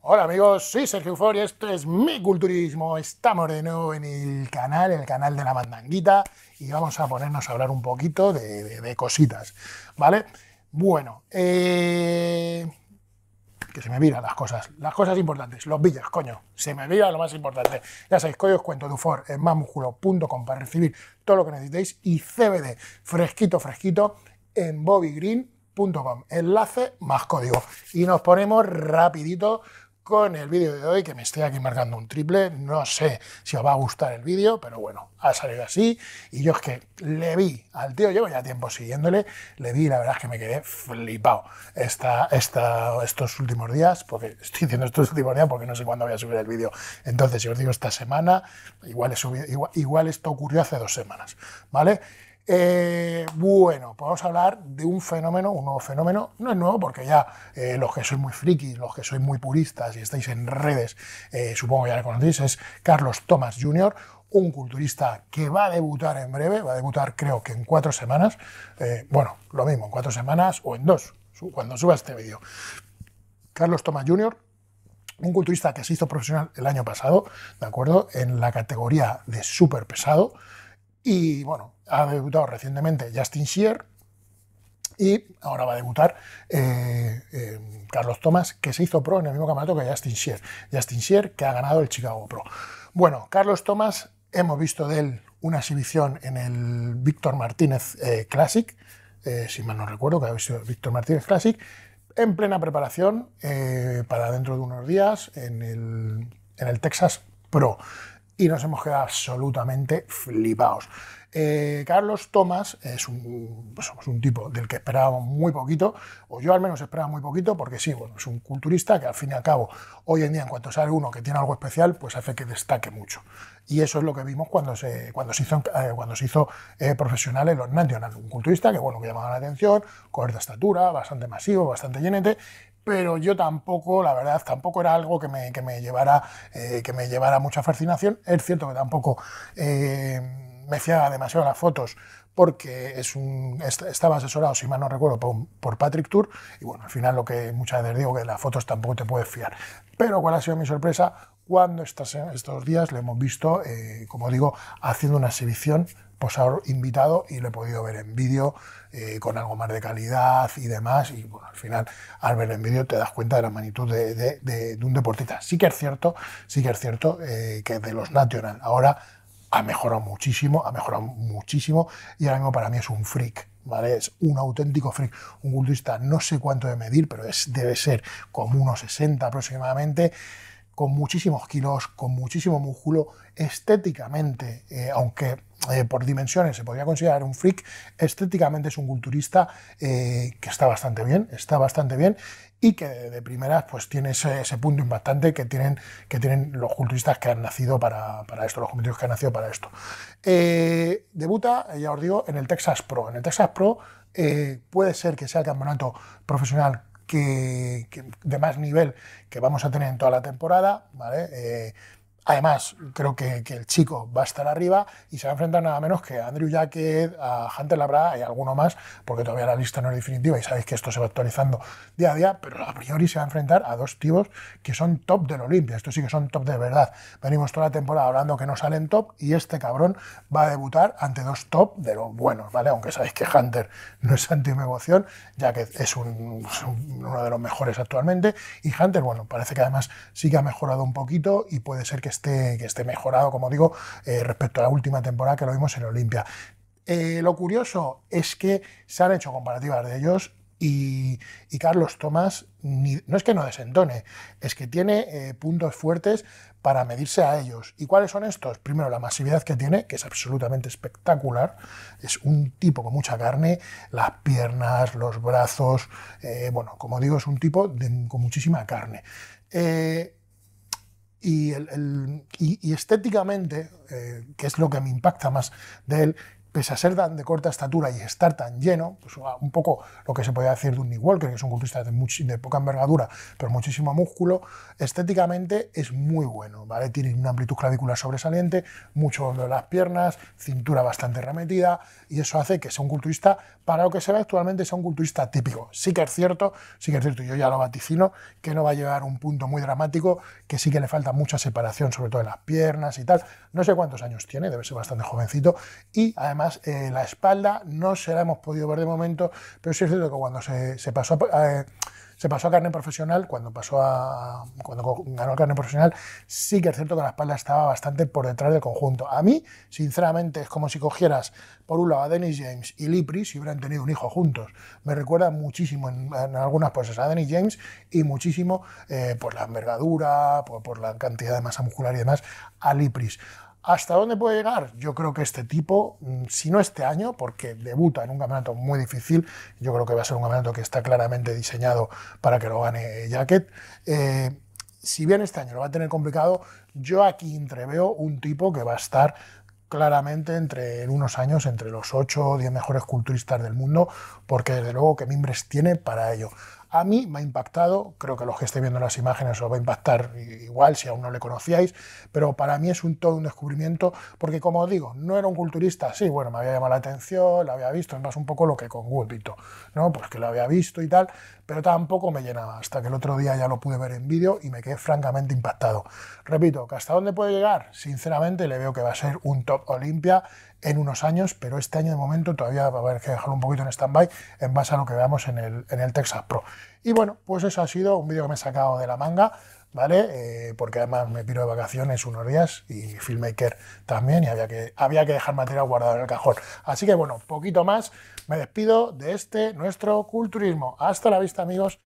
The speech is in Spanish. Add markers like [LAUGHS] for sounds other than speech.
Hola amigos, soy Sergio Ufor y esto es Mi Culturismo. Estamos de nuevo en el canal, el canal de la mandanguita, y vamos a ponernos a hablar un poquito de, cositas, ¿vale? Bueno, eh, que se me miran las cosas, las cosas importantes, los billes, coño, se me mira lo más importante. Ya sabéis, código cuento de UFOR en másmusculo.com para recibir todo lo que necesitéis y CBD fresquito, fresquito en bobbygreen.com. Enlace más código. Y nos ponemos rapidito con el vídeo de hoy, que me estoy aquí marcando un triple. No sé si os va a gustar el vídeo, pero bueno, ha salido así. Y yo es que le vi al tío, llevo ya tiempo siguiéndole, le vi la verdad es que me quedé flipado esta, esta, estos últimos días, porque [LAUGHS] estoy diciendo estos últimos días porque no sé cuándo voy a subir el vídeo. Entonces, si os digo esta semana, igual, he subido, igual, igual esto ocurrió hace dos semanas, ¿vale? Eh, bueno, podemos hablar de un fenómeno, un nuevo fenómeno. No es nuevo porque ya eh, los que sois muy frikis, los que sois muy puristas y estáis en redes, eh, supongo que ya lo conocéis, es Carlos Thomas Jr., un culturista que va a debutar en breve, va a debutar creo que en cuatro semanas. bueno, lo mismo, en cuatro semanas o en dos, cuando suba este vídeo. Carlos Thomas Jr., un culturista que se hizo profesional el año pasado, ¿de acuerdo? En la categoría de súper pesado. Y bueno, ha debutado recientemente Justin Shear y ahora va a debutar eh, eh, Carlos Thomas, que se hizo pro en el mismo campeonato que Justin Shear. Justin Shear, que ha ganado el Chicago Pro. Bueno, Carlos Thomas, hemos visto de él una exhibición en el Víctor Martínez eh, Classic, si mal no recuerdo, que ha el Víctor Martínez Classic, en plena preparación para dentro de unos días en el, en el Texas Pro y nos hemos quedado absolutamente flipados. Eh, Carlos Tomás es un, pues un, tipo del que esperábamos muy poquito, o yo al menos esperaba muy poquito, porque sí, bueno, es un culturista que al fin y al cabo, hoy en día, en cuanto sale uno que tiene algo especial, pues hace que destaque mucho. Y eso es lo que vimos cuando se, cuando se hizo, eh, cuando se hizo eh, profesional en los National. Un culturista que, bueno, que llamaba la atención, corta estatura, bastante masivo, bastante llenete, pero yo tampoco, la verdad, tampoco era algo que me, que me llevara, eh, que me llevara mucha fascinación. Es cierto que tampoco eh, me fiaba demasiado las fotos porque es estaba asesorado, si mal no recuerdo, por, Patrick Tour, y bueno, al final lo que muchas veces digo que las fotos tampoco te puedes fiar. Pero cuál ha sido mi sorpresa cuando estos, estos días le hemos visto, eh, como digo, haciendo una exhibición posado invitado y lo he podido ver en vídeo eh, con algo más de calidad y demás. Y bueno, al final, al ver en vídeo te das cuenta de la magnitud de, un deportista. Sí que es cierto, sí que es cierto eh, que de los National ahora ha mejorado muchísimo, ha mejorado muchísimo y ahora mismo para mí es un freak. ¿Vale? Es un auténtico freak, un culturista, no sé cuánto de medir, pero es, debe ser como unos 60 aproximadamente con muchísimos kilos, con muchísimo músculo, estéticamente, eh, aunque eh, por dimensiones se podría considerar un freak, estéticamente es un culturista eh, que está bastante bien, está bastante bien y que de, primeras pues tiene ese, punto impactante que tienen, que tienen los culturistas que han nacido para, esto, los competidores que han nacido para esto. debuta, ya os digo, en el Texas Pro. En el Texas Pro puede ser que sea el campeonato profesional que, de más nivel que vamos a tener en toda la temporada, ¿vale? Eh, Además, creo que, el chico va a estar arriba y se va a enfrentar nada menos que a Andrew Jacket, a Hunter Labra y alguno más, porque todavía la lista no es definitiva y sabéis que esto se va actualizando día a día, pero a priori se va a enfrentar a dos tipos que son top del Olimpia. Estos sí que son top de verdad. Venimos toda la temporada hablando que no salen top y este cabrón va a debutar ante dos top de los buenos, ¿vale? Aunque sabéis que Hunter no es anti-emoción, ya que es uno de los mejores actualmente. Y Hunter, bueno, parece que además sí que ha mejorado un poquito y puede ser que esté, que esté mejorado, como digo, eh, respecto a la última temporada que lo vimos en Olimpia. Eh, lo curioso es que se han hecho comparativas de ellos y, Carlos Tomás no es que no desentone, es que tiene eh, puntos fuertes para medirse a ellos. ¿Y cuáles son estos? Primero, la masividad que tiene, que es absolutamente espectacular. Es un tipo con mucha carne, las piernas, los brazos. bueno, como digo, es un tipo con muchísima carne. Y, estéticamente, eh, que es lo que me impacta más de él, pese a ser tan de corta estatura y estar tan lleno, pues un poco lo que se podía decir de un Nick Walker, que es un culturista de, de, poca envergadura, pero muchísimo músculo, estéticamente es muy bueno, ¿vale? Tiene una amplitud clavicular sobresaliente, mucho de las piernas, cintura bastante remetida, y eso hace que sea un culturista, para lo que se ve actualmente, sea un culturista típico. Sí que es cierto, sí que es cierto, yo ya lo vaticino, que no va a llegar a un punto muy dramático, que sí que le falta mucha separación, sobre todo en las piernas y tal. No sé cuántos años tiene, debe ser bastante jovencito, y además la espalda no se la hemos podido ver de momento, pero sí es cierto que cuando se, pasó a... Eh, se pasó a carne profesional, cuando pasó a cuando ganó carne profesional, sí que es cierto que la espalda estaba bastante por detrás del conjunto. A mí, sinceramente, es como si cogieras por un lado a Dennis James y Lipri si hubieran tenido un hijo juntos. Me recuerda muchísimo en, algunas cosas a Dennis James y muchísimo eh, por la envergadura, por, por, la cantidad de masa muscular y demás a Lipris. ¿Hasta dónde puede llegar? Yo creo que este tipo, mm, si no este año, porque debuta en un campeonato muy difícil, yo creo que va a ser un campeonato que está claramente diseñado para que lo gane Jacket. Eh, si bien este año lo va a tener complicado, yo aquí entreveo un tipo que va a estar claramente entre en unos años entre los 8 o 10 mejores culturistas del mundo, porque desde luego que mimbres tiene para ello. A mí me ha impactado, creo que los que estéis viendo las imágenes os va a impactar igual si aún no le conocíais, pero para mí es un todo un descubrimiento, porque como os digo, no era un culturista, sí, bueno, me había llamado la atención, lo había visto, es más un poco lo que con Woodvito, ¿no? Pues que lo había visto y tal, pero tampoco me llenaba, hasta que el otro día ya lo pude ver en vídeo y me quedé francamente impactado. Repito, hasta dónde puede llegar, sinceramente le veo que va a ser un top Olimpia en unos años, pero este año de momento todavía va a haber que dejarlo un poquito en stand-by en base a lo que veamos en el, en el Texas Pro. Y bueno, pues eso ha sido un vídeo que me he sacado de la manga, ¿vale? Eh, porque además me piro de vacaciones unos días y filmmaker también y había que, había que dejar material guardado en el cajón. Así que bueno, poquito más, me despido de este nuestro culturismo. Hasta la vista amigos.